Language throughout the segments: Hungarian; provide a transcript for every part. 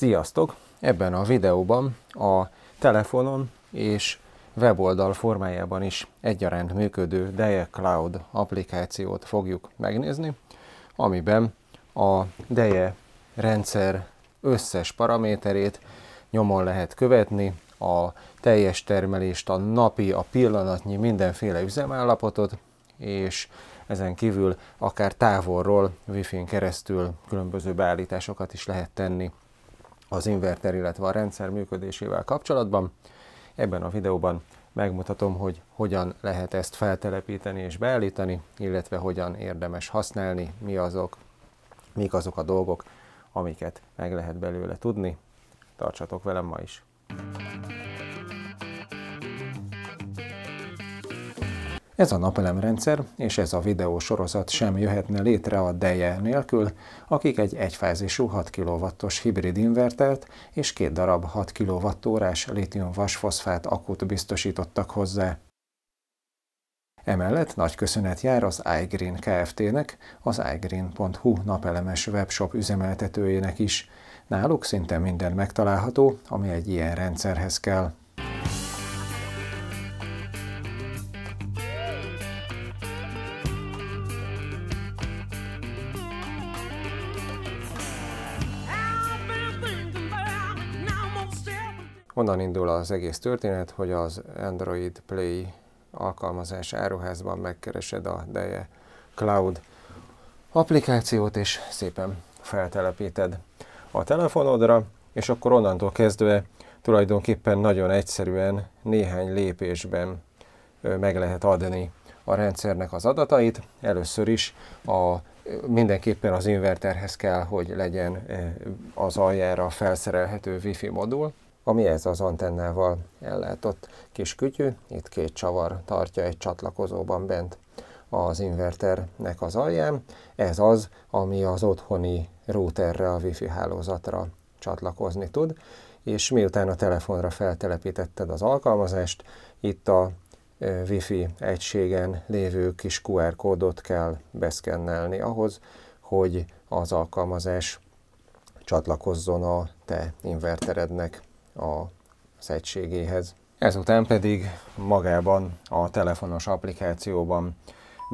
Sziasztok! Ebben a videóban a telefonon és weboldal formájában is egyaránt működő Deje Cloud applikációt fogjuk megnézni, amiben a Deje rendszer összes paraméterét nyomon lehet követni, a teljes termelést, a napi, a pillanatnyi mindenféle üzemállapotot, és ezen kívül akár távolról Wi-Fi-n keresztül különböző beállításokat is lehet tenni az inverter, illetve a rendszer működésével kapcsolatban. Ebben a videóban megmutatom, hogy hogyan lehet ezt feltelepíteni és beállítani, illetve hogyan érdemes használni, mi azok, mik azok a dolgok, amiket meg lehet belőle tudni. Tartsatok velem ma is! Ez a napelemrendszer és ez a videósorozat sem jöhetne létre a Deje nélkül, akik egy egyfázisú 6 kW-os hibrid invertert és két darab 6 kWh-órás litium-vasfoszfát akut biztosítottak hozzá. Emellett nagy köszönet jár az iGreen Kft-nek, az iGreen.hu napelemes webshop üzemeltetőjének is. Náluk szinte minden megtalálható, ami egy ilyen rendszerhez kell. Onnan indul az egész történet, hogy az Android Play alkalmazás áruházban megkeresed a Deje Cloud applikációt, és szépen feltelepíted a telefonodra, és akkor onnantól kezdve tulajdonképpen nagyon egyszerűen néhány lépésben meg lehet adni a rendszernek az adatait. Először is a, mindenképpen az inverterhez kell, hogy legyen az aljára felszerelhető Wi-Fi modul, ami ez az antennával ellátott kis kütyű, itt két csavar tartja egy csatlakozóban bent az inverternek az alján. Ez az, ami az otthoni routerre, a wifi hálózatra csatlakozni tud, és miután a telefonra feltelepítetted az alkalmazást, itt a wifi egységen lévő kis QR kódot kell beszkennelni ahhoz, hogy az alkalmazás csatlakozzon a te inverterednek az egységéhez. Ezután pedig magában a telefonos applikációban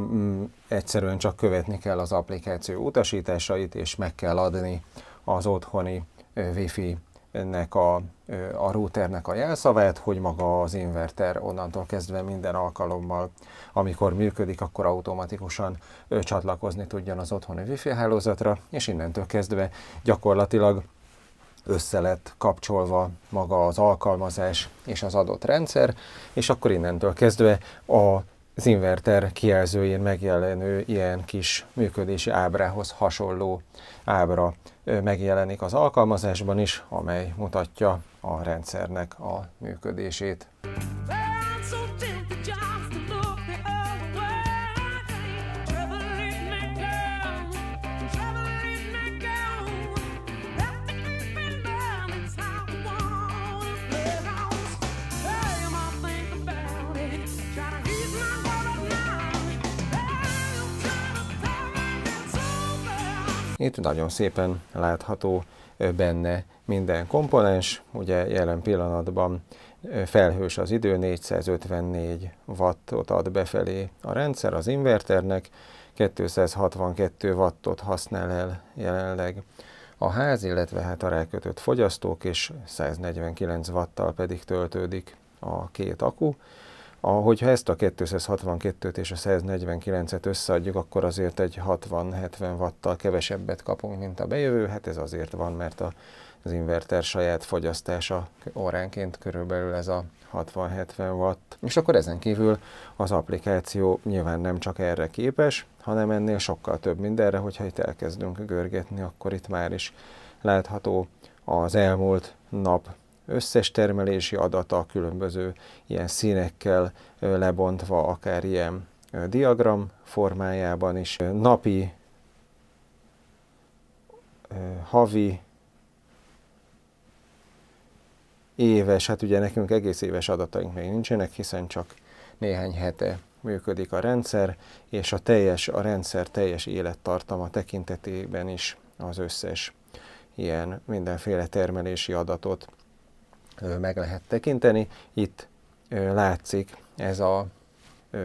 mm, egyszerűen csak követni kell az applikáció utasításait, és meg kell adni az otthoni Wi-Fi nek a, a routernek a jelszavát, hogy maga az inverter onnantól kezdve minden alkalommal, amikor működik, akkor automatikusan csatlakozni tudjon az otthoni Wi-Fi hálózatra, és innentől kezdve gyakorlatilag össze lett kapcsolva maga az alkalmazás és az adott rendszer, és akkor innentől kezdve a az inverter kijelzőjén megjelenő ilyen kis működési ábrához hasonló ábra megjelenik az alkalmazásban is, amely mutatja a rendszernek a működését. Itt nagyon szépen látható benne minden komponens, ugye jelen pillanatban felhős az idő, 454 wattot ad befelé a rendszer az inverternek, 262 wattot használ el jelenleg a ház, illetve hát a rákötött fogyasztók, és 149 watttal pedig töltődik a két akku. Ahogyha ezt a 262-t és a 149-et összeadjuk, akkor azért egy 60-70 watttal kevesebbet kapunk, mint a bejövő. Hát ez azért van, mert a, az inverter saját fogyasztása óránként körülbelül ez a 60-70 watt. És akkor ezen kívül az applikáció nyilván nem csak erre képes, hanem ennél sokkal több mindenre, hogyha itt elkezdünk görgetni, akkor itt már is látható az elmúlt nap összes termelési adata különböző ilyen színekkel lebontva, akár ilyen diagram formájában is, napi, havi, éves, hát ugye nekünk egész éves adataink még nincsenek, hiszen csak néhány hete működik a rendszer, és a teljes, a rendszer teljes élettartama tekintetében is az összes ilyen mindenféle termelési adatot meg lehet tekinteni. Itt látszik ez a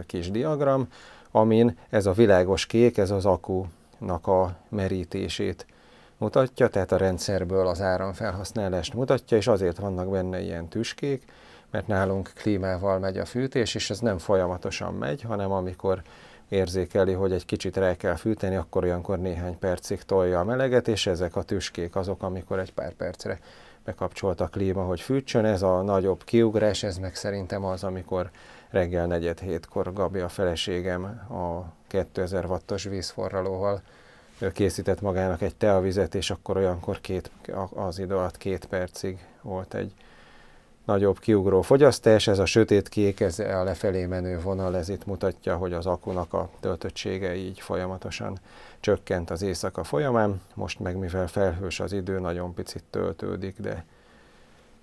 kis diagram, amin ez a világos kék, ez az akunak a merítését mutatja, tehát a rendszerből az áramfelhasználást mutatja, és azért vannak benne ilyen tüskék, mert nálunk klímával megy a fűtés, és ez nem folyamatosan megy, hanem amikor érzékeli, hogy egy kicsit rá kell fűteni, akkor olyankor néhány percig tolja a meleget, és ezek a tüskék azok, amikor egy pár percre bekapcsolt a klíma, hogy fűtsön. Ez a nagyobb kiugrás, ez meg szerintem az, amikor reggel negyed hétkor Gabi a feleségem a 2000 wattos vízforralóval készített magának egy teavizet, és akkor olyankor két, az idő alatt két percig volt egy nagyobb kiugró fogyasztás. Ez a sötét kék, ez a lefelé menő vonal, ez itt mutatja, hogy az akunak a töltöttsége így folyamatosan csökkent az éjszaka folyamán. Most meg mivel felhős az idő, nagyon picit töltődik, de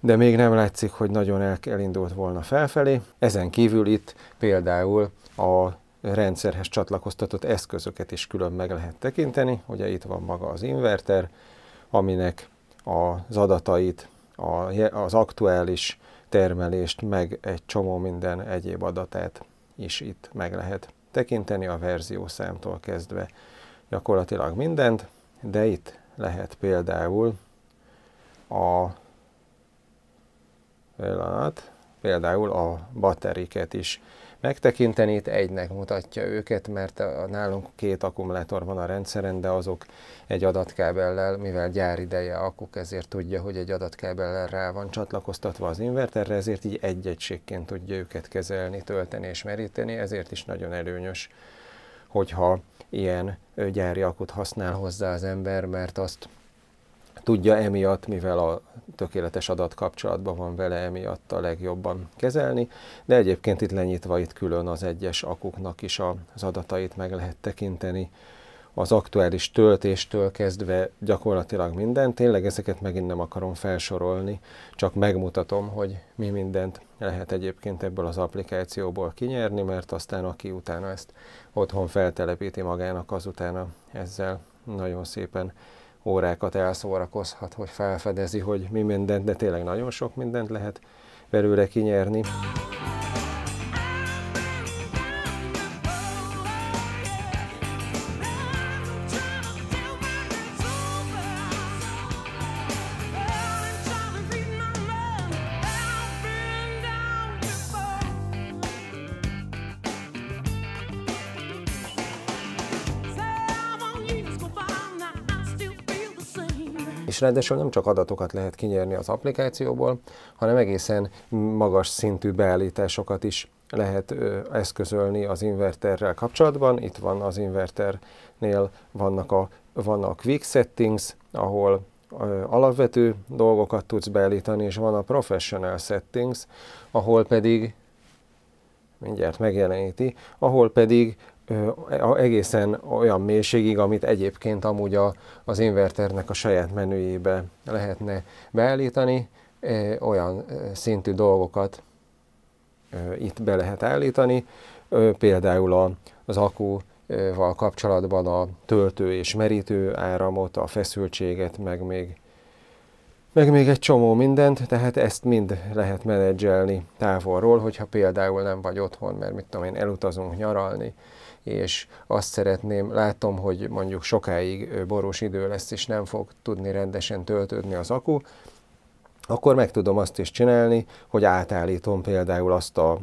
de még nem látszik, hogy nagyon el, elindult volna felfelé. Ezen kívül itt például a rendszerhez csatlakoztatott eszközöket is külön meg lehet tekinteni. Ugye itt van maga az inverter, aminek az adatait, az aktuális termelést, meg egy csomó minden egyéb adatát is itt meg lehet tekinteni a verziószámtól kezdve. Gyakorlatilag mindent, de itt lehet például a pillanat, például a batteriket is megtekinteni. Itt egynek mutatja őket, mert a, nálunk két akkumulátor van a rendszeren, de azok egy adatkábellel, mivel gyárideje akuk, ezért tudja, hogy egy adatkábellel rá van csatlakoztatva az inverterre, ezért így egy egységként tudja őket kezelni, tölteni és meríteni, ezért is nagyon előnyös, hogyha ilyen gyári akut használ hozzá az ember, mert azt tudja emiatt, mivel a tökéletes adat kapcsolatban van vele, emiatt a legjobban kezelni, de egyébként itt lenyitva itt külön az egyes akuknak is az adatait meg lehet tekinteni, az aktuális töltéstől kezdve gyakorlatilag mindent. Tényleg ezeket megint nem akarom felsorolni, csak megmutatom, hogy mi mindent lehet egyébként ebből az applikációból kinyerni, mert aztán aki utána ezt otthon feltelepíti magának, azutána ezzel nagyon szépen órákat elszórakozhat, hogy felfedezi, hogy mi mindent, de tényleg nagyon sok mindent lehet belőle kinyerni. És ráadásul nem csak adatokat lehet kinyerni az applikációból, hanem egészen magas szintű beállításokat is lehet ö, eszközölni az inverterrel kapcsolatban. Itt van az inverternél vannak a, van a quick settings, ahol ö, alapvető dolgokat tudsz beállítani, és van a professional settings, ahol pedig mindjárt megjeleníti, ahol pedig egészen olyan mélységig, amit egyébként amúgy a, az inverternek a saját menüjébe lehetne beállítani, olyan szintű dolgokat itt be lehet állítani, például az akkuval kapcsolatban a töltő és merítő áramot, a feszültséget, meg még, meg még egy csomó mindent, tehát ezt mind lehet menedzselni távolról, hogyha például nem vagy otthon, mert mit tudom én, elutazunk nyaralni, és azt szeretném, látom, hogy mondjuk sokáig borús idő lesz, és nem fog tudni rendesen töltődni az akku, akkor meg tudom azt is csinálni, hogy átállítom például azt a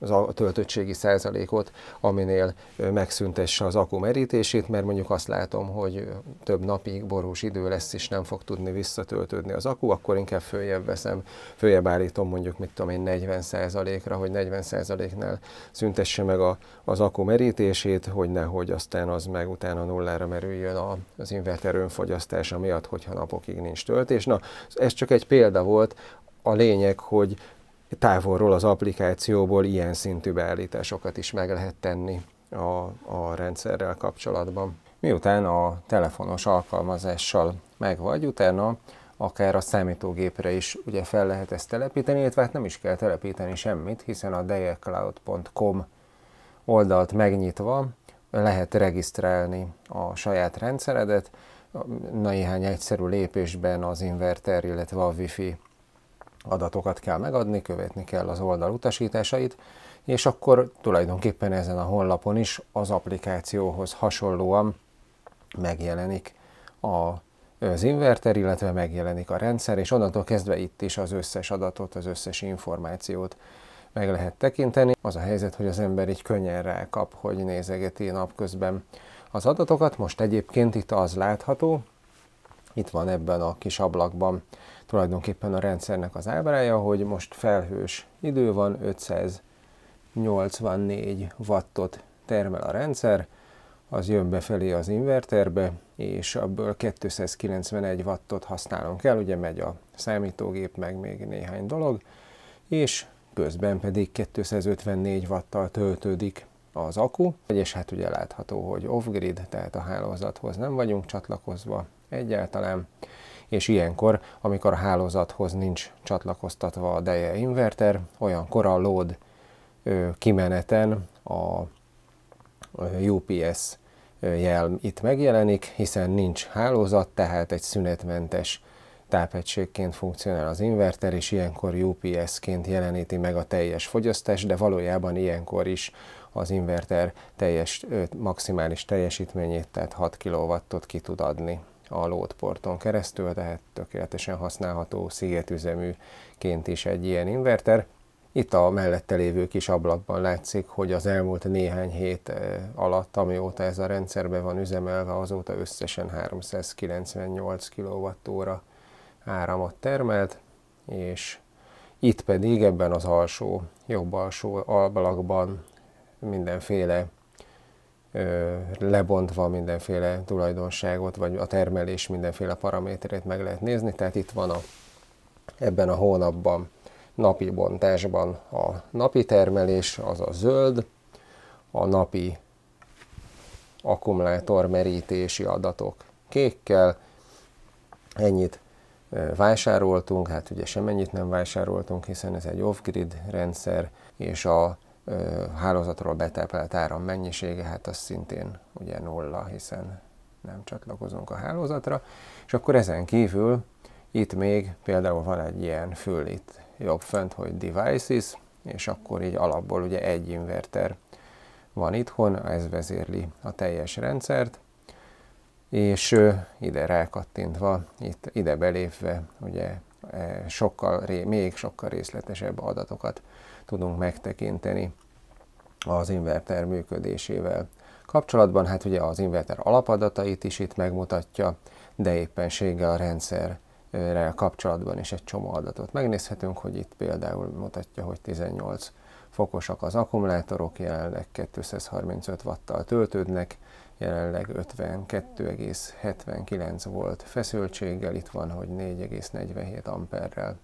az a töltöttségi százalékot, aminél megszüntesse az akku merítését, mert mondjuk azt látom, hogy több napig borús idő lesz, és nem fog tudni visszatöltődni az akku, akkor inkább följebb veszem, följebb állítom mondjuk, mit tudom én, 40 százalékra, hogy 40 százaléknál szüntesse meg a, az akku merítését, hogy nehogy aztán az meg utána nullára merüljön a, az inverter önfogyasztása miatt, hogyha napokig nincs töltés. Na, ez csak egy példa volt, a lényeg, hogy távolról az applikációból ilyen szintű beállításokat is meg lehet tenni a, a rendszerrel kapcsolatban. Miután a telefonos alkalmazással meg vagy, utána akár a számítógépre is ugye fel lehet ezt telepíteni, illetve hát nem is kell telepíteni semmit, hiszen a dejecloud.com oldalt megnyitva lehet regisztrálni a saját rendszeredet, néhány egyszerű lépésben az inverter, illetve a wifi adatokat kell megadni, követni kell az oldal utasításait, és akkor tulajdonképpen ezen a honlapon is az applikációhoz hasonlóan megjelenik a, az inverter, illetve megjelenik a rendszer, és onnantól kezdve itt is az összes adatot, az összes információt meg lehet tekinteni. Az a helyzet, hogy az ember így könnyen rákap, hogy nézegeti napközben az adatokat. Most egyébként itt az látható, itt van ebben a kis ablakban tulajdonképpen a rendszernek az ábrája, hogy most felhős idő van, 584 wattot termel a rendszer, az jön befelé az inverterbe, és abból 291 wattot használunk el, ugye megy a számítógép, meg még néhány dolog, és közben pedig 254 watttal töltődik az akku, és hát ugye látható, hogy off-grid, tehát a hálózathoz nem vagyunk csatlakozva egyáltalán, és ilyenkor, amikor a hálózathoz nincs csatlakoztatva a DEE inverter, olyankor a load kimeneten a UPS jel itt megjelenik, hiszen nincs hálózat, tehát egy szünetmentes tápegységként funkcionál az inverter, és ilyenkor UPS-ként jeleníti meg a teljes fogyasztást, de valójában ilyenkor is az inverter teljes, maximális teljesítményét, tehát 6 kW-ot ki tud adni a loadporton keresztül, tehát tökéletesen használható szigetüzeműként is egy ilyen inverter. Itt a mellette lévő kis ablakban látszik, hogy az elmúlt néhány hét alatt, amióta ez a rendszerbe van üzemelve, azóta összesen 398 kWh áramot termelt, és itt pedig ebben az alsó, jobb alsó ablakban mindenféle lebontva mindenféle tulajdonságot, vagy a termelés mindenféle paraméterét meg lehet nézni, tehát itt van a, ebben a hónapban napi bontásban a napi termelés, az a zöld, a napi akkumulátor merítési adatok kékkel, ennyit vásároltunk, hát ugye semennyit nem vásároltunk, hiszen ez egy off-grid rendszer, és a hálózatról betáplált áram mennyisége, hát az szintén ugye nulla, hiszen nem csatlakozunk a hálózatra. És akkor ezen kívül itt még például van egy ilyen fül itt jobb fent, hogy devices, és akkor így alapból ugye egy inverter van itthon, ez vezérli a teljes rendszert, és ide rákattintva, itt ide belépve, ugye sokkal, még sokkal részletesebb adatokat tudunk megtekinteni az inverter működésével kapcsolatban. Hát ugye az inverter alapadatait is itt megmutatja, de éppenséggel a rendszerrel kapcsolatban is egy csomó adatot megnézhetünk, hogy itt például mutatja, hogy 18 fokosak az akkumulátorok, jelenleg 235 watttal töltődnek, jelenleg 52,79 volt feszültséggel, itt van, hogy 4,47 amperrel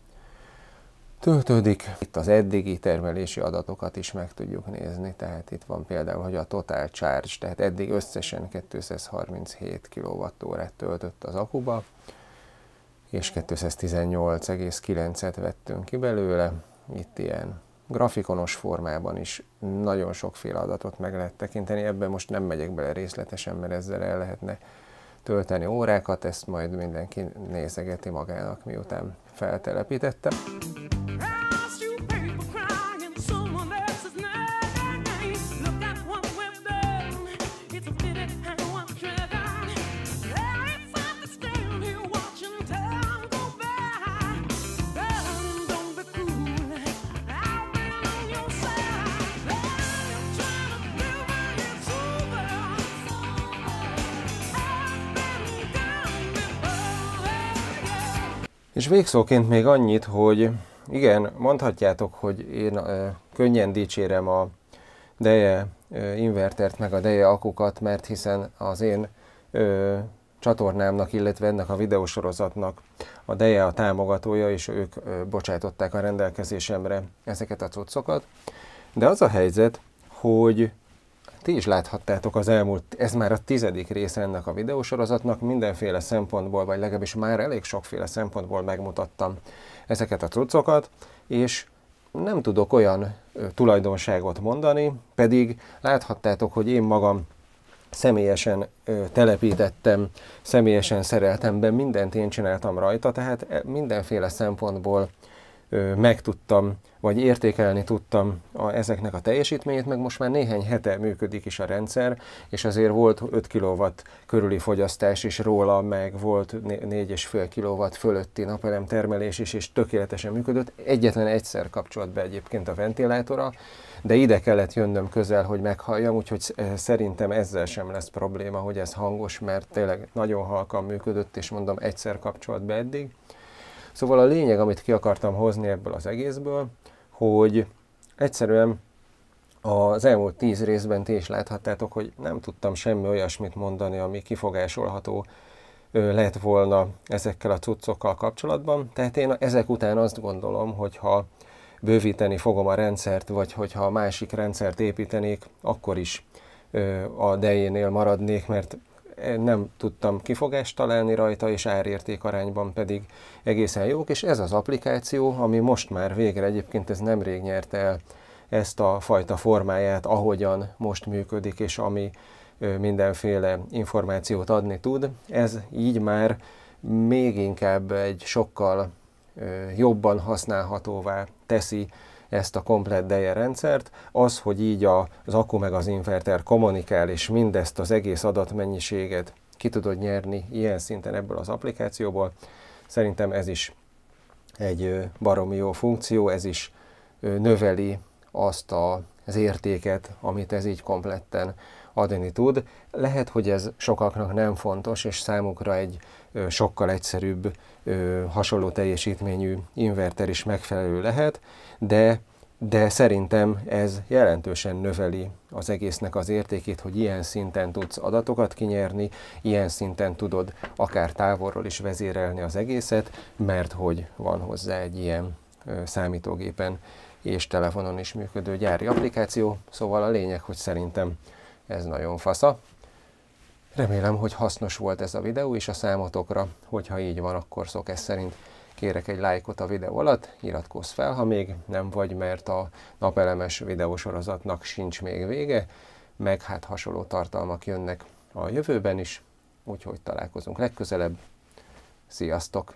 töltődik. Itt az eddigi termelési adatokat is meg tudjuk nézni, tehát itt van például, hogy a total charge, tehát eddig összesen 237 kWh töltött az akuba, és 218,9-et vettünk ki belőle. Itt ilyen grafikonos formában is nagyon sokféle adatot meg lehet tekinteni. Ebben most nem megyek bele részletesen, mert ezzel el lehetne tölteni órákat, ezt majd mindenki nézegeti magának, miután feltelepítette. És végszóként még annyit, hogy igen, mondhatjátok, hogy én ö, könnyen dicsérem a Deje ö, invertert, meg a Deje akukat, mert hiszen az én ö, csatornámnak, illetve ennek a videósorozatnak a Deje a támogatója, és ők ö, bocsájtották a rendelkezésemre ezeket a cuccokat. De az a helyzet, hogy ti is láthattátok az elmúlt, ez már a tizedik része ennek a videósorozatnak, mindenféle szempontból, vagy legalábbis már elég sokféle szempontból megmutattam ezeket a cuccokat, és nem tudok olyan tulajdonságot mondani, pedig láthattátok, hogy én magam személyesen ö, telepítettem, személyesen szereltem be, mindent én csináltam rajta, tehát e, mindenféle szempontból megtudtam, vagy értékelni tudtam a, ezeknek a teljesítményét, meg most már néhány hete működik is a rendszer, és azért volt 5 kW körüli fogyasztás is róla, meg volt 4,5 kW fölötti napelem termelés is, és tökéletesen működött. Egyetlen egyszer kapcsolt be egyébként a ventilátora, de ide kellett jönnöm közel, hogy meghalljam, úgyhogy szerintem ezzel sem lesz probléma, hogy ez hangos, mert tényleg nagyon halkan működött, és mondom, egyszer kapcsolt be eddig. Szóval a lényeg, amit ki akartam hozni ebből az egészből, hogy egyszerűen az elmúlt tíz részben ti is láthattátok, hogy nem tudtam semmi olyasmit mondani, ami kifogásolható lett volna ezekkel a cuccokkal kapcsolatban. Tehát én ezek után azt gondolom, hogy ha bővíteni fogom a rendszert, vagy hogyha másik rendszert építenék, akkor is a dejénél maradnék, mert nem tudtam kifogást találni rajta, és árérték arányban pedig egészen jók, és ez az applikáció, ami most már végre egyébként ez nemrég nyerte el ezt a fajta formáját, ahogyan most működik, és ami mindenféle információt adni tud, ez így már még inkább egy sokkal jobban használhatóvá teszi ezt a komplet DEJE rendszert, az, hogy így az akku meg az inverter kommunikál, és mindezt az egész adatmennyiséget ki tudod nyerni ilyen szinten ebből az applikációból, szerintem ez is egy baromi jó funkció, ez is növeli azt az értéket, amit ez így kompletten adni tud. Lehet, hogy ez sokaknak nem fontos, és számukra egy sokkal egyszerűbb, hasonló teljesítményű inverter is megfelelő lehet, de de szerintem ez jelentősen növeli az egésznek az értékét, hogy ilyen szinten tudsz adatokat kinyerni, ilyen szinten tudod akár távolról is vezérelni az egészet, mert hogy van hozzá egy ilyen számítógépen és telefonon is működő gyári applikáció, szóval a lényeg, hogy szerintem ez nagyon fasza. Remélem, hogy hasznos volt ez a videó is a számotokra, hogyha így van, akkor szokás szerint kérek egy lájkot a videó alatt, iratkozz fel, ha még nem vagy, mert a napelemes videósorozatnak sincs még vége, meg hát hasonló tartalmak jönnek a jövőben is, úgyhogy találkozunk legközelebb. Sziasztok!